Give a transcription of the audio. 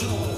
show.